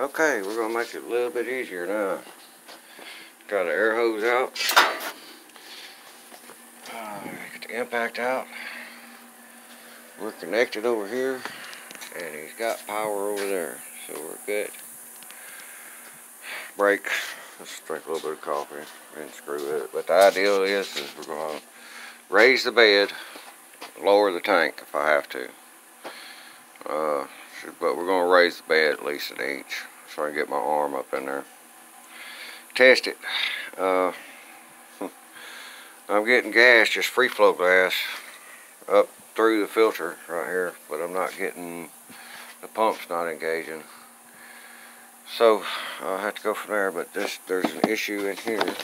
Okay, we're gonna make it a little bit easier now. Got an air hose out. Uh, get the impact out. We're connected over here, and he's got power over there, so we're good. Brake. Let's drink a little bit of coffee and screw it. But the ideal is, is we're gonna raise the bed, lower the tank if I have to. But we're going to raise the bed at least an inch so I can get my arm up in there. Test it. Uh, I'm getting gas, just free flow gas, up through the filter right here, but I'm not getting, the pump's not engaging. So I'll have to go from there, but this there's an issue in here,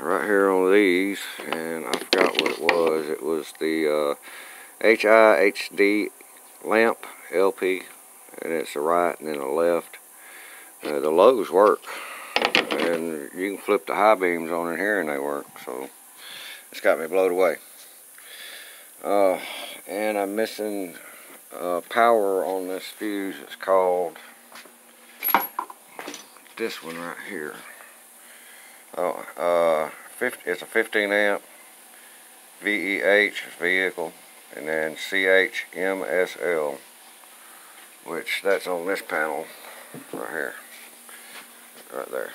right here on these, and I forgot what it was. It was the uh, HIHD lamp LP and it's a right and then a left. Uh, the lows work and you can flip the high beams on in here and they work so it's got me blown away. Uh, and I'm missing uh, power on this fuse. It's called this one right here. Oh, uh, 50, it's a 15 amp VEH vehicle and then CHMSL which that's on this panel right here right there.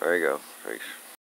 There you go peace